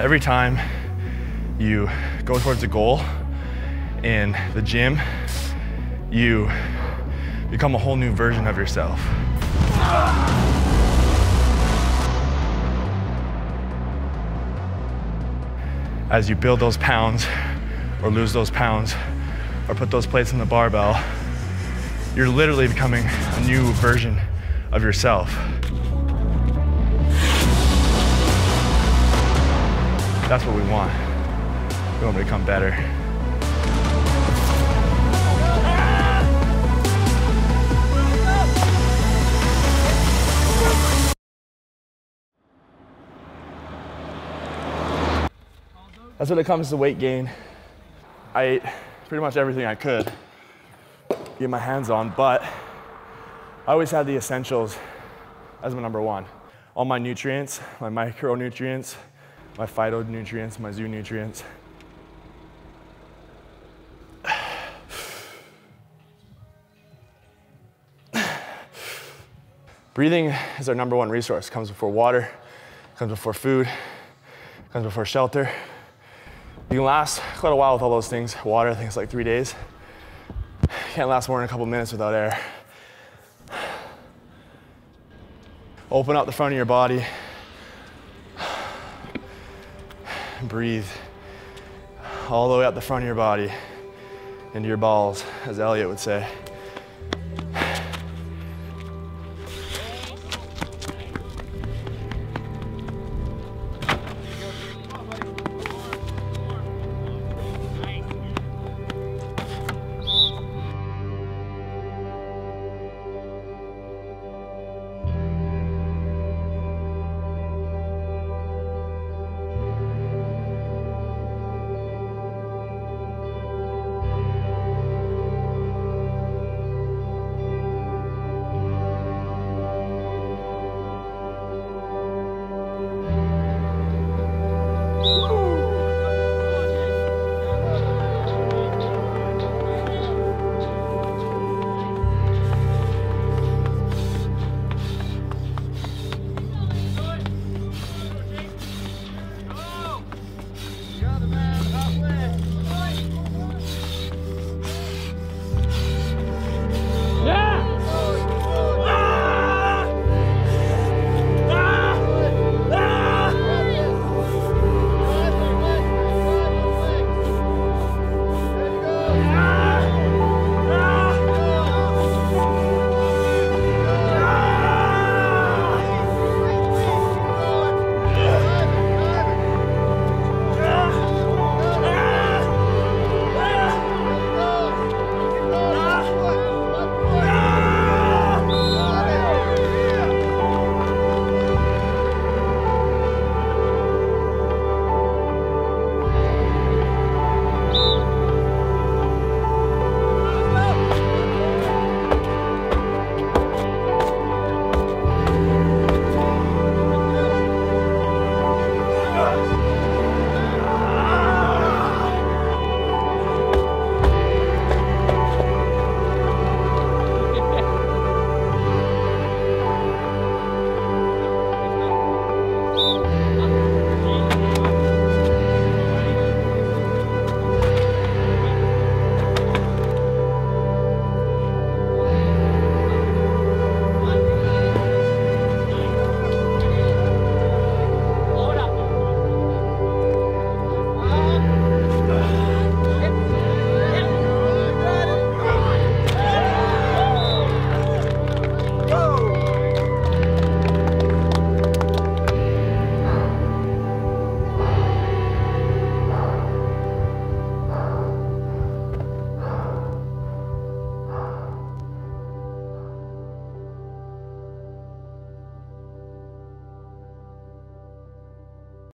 every time you go towards a goal in the gym, you become a whole new version of yourself. As you build those pounds or lose those pounds or put those plates in the barbell, you're literally becoming a new version of yourself. That's what we want. We want to become better. That's when it comes to weight gain. I ate pretty much everything I could get my hands on, but I always had the essentials as my number one. All my nutrients, my micronutrients, my phytonutrients, my zoo nutrients. Breathing is our number one resource. It comes before water, comes before food, comes before shelter, you can last quite a while with all those things. Water, I think it's like three days. Can't last more than a couple minutes without air. Open up the front of your body. Breathe all the way up the front of your body into your balls, as Elliott would say. the man, hot way.